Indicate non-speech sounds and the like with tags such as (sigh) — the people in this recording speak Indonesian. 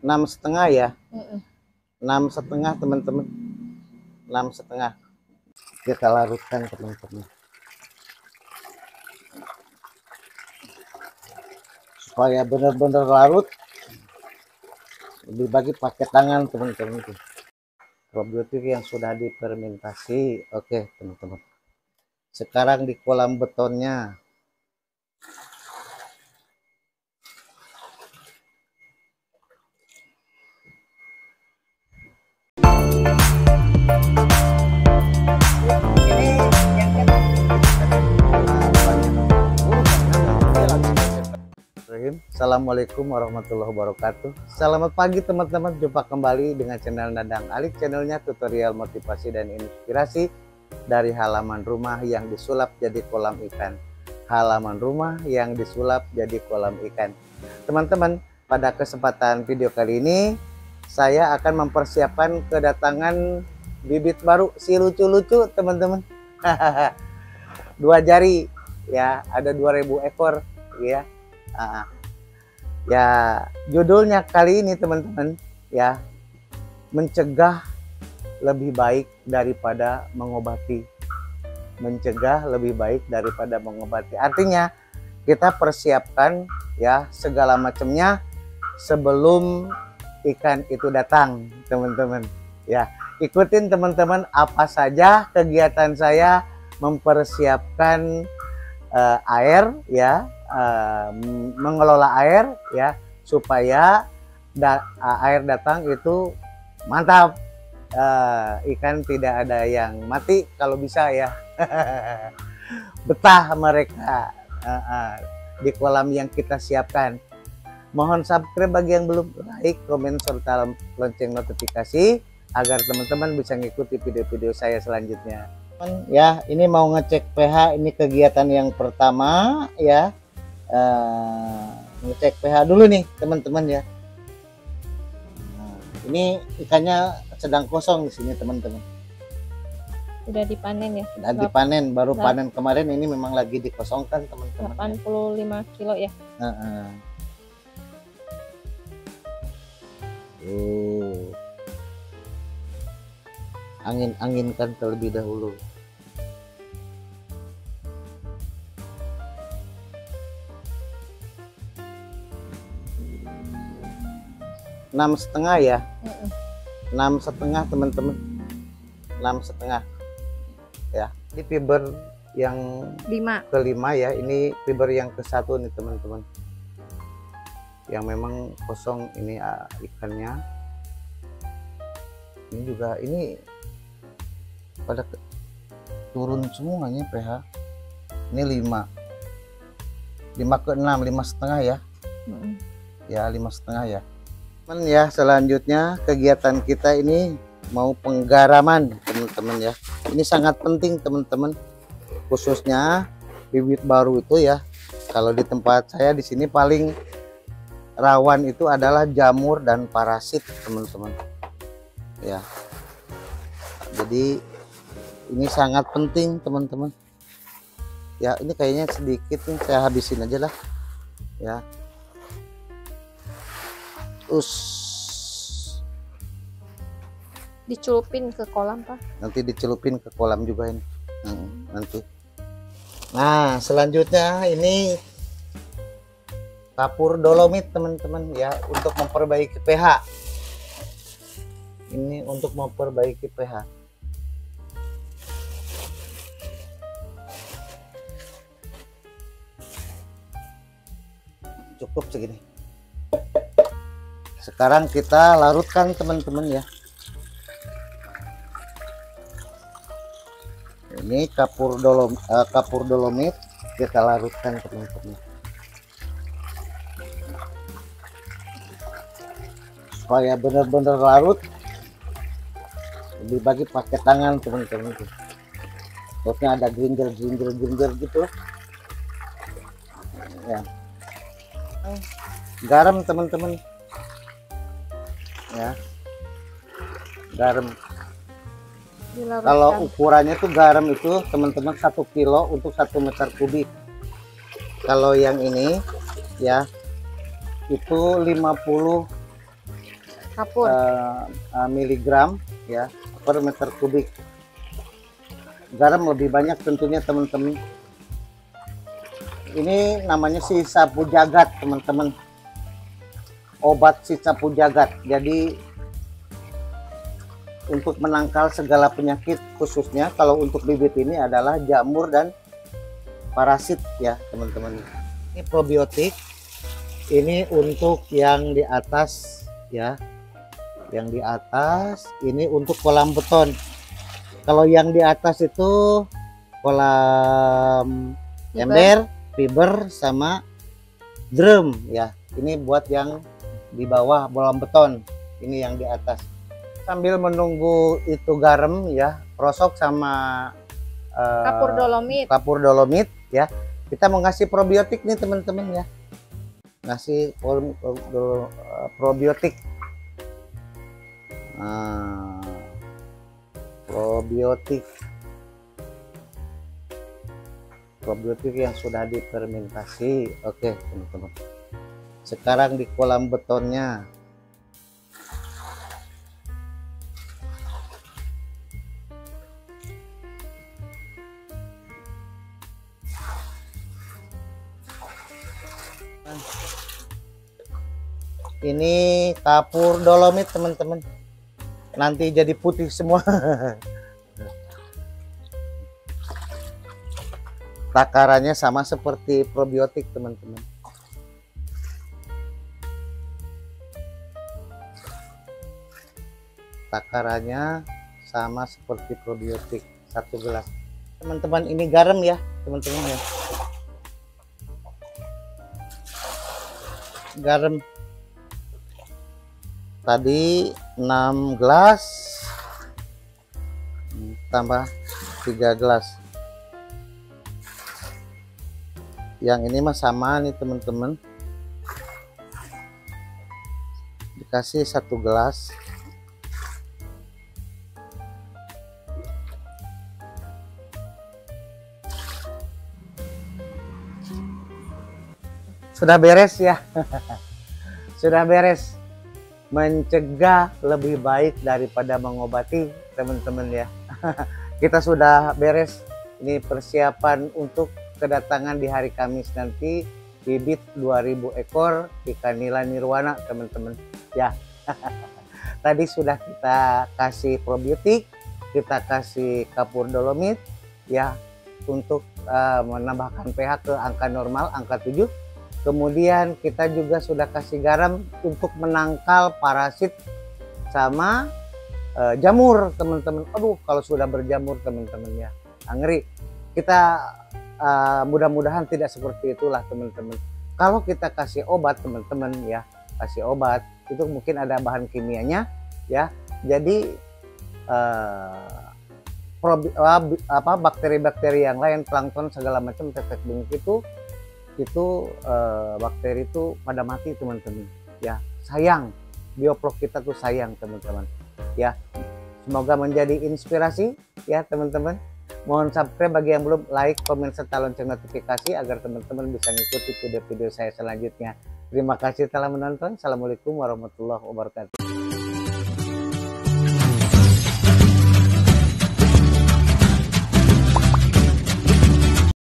enam setengah ya? Enam setengah teman-teman. Enam setengah. Kita larutkan teman-teman. Supaya benar-benar larut lebih bagi pakai tangan teman-teman. Probiotik yang sudah difermentasi. Oke teman-teman. Sekarang di kolam betonnya Bismillahirrahmanirrahim. Assalamualaikum warahmatullahi wabarakatuh. Selamat pagi teman-teman. Jumpa kembali dengan channel Nadang Alik. Channelnya tutorial motivasi dan inspirasi dari halaman rumah yang disulap jadi kolam ikan. Halaman rumah yang disulap jadi kolam ikan. Teman-teman, pada kesempatan video kali ini saya akan mempersiapkan kedatangan bibit baru si lucu-lucu teman-teman. (laughs) Dua jari ya, ada 2000 ekor ya. Ah, ya judulnya kali ini teman-teman ya mencegah lebih baik daripada mengobati. Mencegah lebih baik daripada mengobati. Artinya kita persiapkan ya segala macamnya sebelum ikan itu datang teman-teman. Ya ikutin teman-teman apa saja kegiatan saya mempersiapkan eh, air ya eh, mengelola air ya supaya da- eh, air datang itu mantap. Eh, ikan tidak ada yang mati kalau bisa ya. (laughs) Betah mereka eh, eh, di kolam yang kita siapkan. Mohon subscribe bagi yang belum like komen serta lonceng notifikasi agar teman-teman bisa ngikuti video-video saya selanjutnya ya ini mau ngecek pH ini kegiatan yang pertama ya Eh, ngecek pH dulu nih teman-teman ya Nah, ini ikannya sedang kosong di sini teman-teman Udah dipanen ya. dan dipanen baru Nah. panen kemarin ini memang lagi dikosongkan teman-teman ya. 85 kilo ya. Heeh. Tuh. Angin-anginkan terlebih dahulu. Enam setengah ya, enam setengah teman-teman, enam setengah. Ya, ini fiber yang Lima. kelima ya ini fiber yang ke satu nih teman-teman yang memang kosong ini ah, ikannya ini juga ini pada turun semuanya pH ini 5 5 ke 6 lima setengah ya. Mm-mm. ya lima setengah ya. Teman ya selanjutnya kegiatan kita ini mau penggaraman teman-teman ya. Ini sangat penting teman-teman. Khususnya bibit baru itu ya. Kalau di tempat saya di sini paling rawan itu adalah jamur dan parasit teman-teman. Ya. Jadi ini sangat penting teman-teman. Ya ini kayaknya sedikit nih saya habisin aja lah. Ya. Us. Dicelupin ke kolam pak. nanti dicelupin ke kolam juga ini. Hmm, nanti. Nah selanjutnya ini kapur dolomit teman-teman ya untuk memperbaiki pH ini untuk memperbaiki pH cukup segini. Sekarang kita larutkan teman-teman ya. Ini kapur dolom eh, kapur dolomit kita larutkan teman-teman. Supaya benar-benar larut lebih bagi pakai tangan teman-teman. Terusnya ada gringer gringer gringer gitu ya garam teman-teman ya garam Dilarutkan. kalau ukurannya tuh garam itu teman-teman satu kilo untuk satu meter kubik kalau yang ini ya itu 50 Kapur. eh, eh, miligram ya per meter kubik. Garam lebih banyak tentunya teman-teman. Ini namanya si sapu jagat teman-teman. Obat si sapu jagat. Jadi untuk menangkal segala penyakit khususnya kalau untuk bibit ini adalah jamur dan parasit ya teman-teman. Ini probiotik. Ini untuk yang di atas ya yang di atas ini untuk kolam beton kalau yang di atas itu kolam ember fiber sama drum ya. Ini buat yang di bawah kolam beton. Ini yang di atas. Sambil menunggu itu garam ya prosok sama eh, Kapur dolomit. kapur dolomit ya. Kita mau ngasih probiotik nih teman-teman ya. Ngasih pro- pro- probiotik. Nah, probiotik probiotik yang sudah difermentasi oke teman-teman. Sekarang di kolam betonnya. Ini kapur dolomit teman-teman. Nanti jadi putih semua (laughs) takarannya sama seperti probiotik teman-teman. Takarannya sama seperti probiotik satu gelas. Teman-teman ini garam ya teman-teman ya. Garam. Tadi 6 gelas tambah 3 gelas yang ini mah sama nih teman-teman dikasih satu gelas. Sudah beres ya? (laughs) Sudah beres. Mencegah lebih baik daripada mengobati teman-teman ya. (laughs) Kita sudah beres. Ini persiapan untuk kedatangan di hari Kamis nanti bibit 2000 ekor ikan nila nirwana teman-teman. Ya. (laughs) Tadi sudah kita kasih probiotik kita kasih kapur dolomit ya untuk eh, menambahkan pH ke angka normal angka 7 kemudian kita juga sudah kasih garam untuk menangkal parasit sama eh, jamur teman-teman. Aduh kalau sudah berjamur teman-teman ya. Ngeri kita eh, mudah-mudahan tidak seperti itulah teman-teman. Kalau kita kasih obat teman-teman ya kasih obat itu mungkin ada bahan kimianya ya. Jadi probi- apa bakteri-bakteri yang lain plankton segala macam tetek bengek itu itu eh, bakteri itu pada mati teman-teman ya. Sayang bioplok kita tuh sayang teman-teman ya. Semoga menjadi inspirasi ya teman-teman mohon subscribe bagi yang belum like komen serta lonceng notifikasi agar teman-teman bisa mengikuti video-video saya selanjutnya. Terima kasih telah menonton. Assalamualaikum warahmatullahi wabarakatuh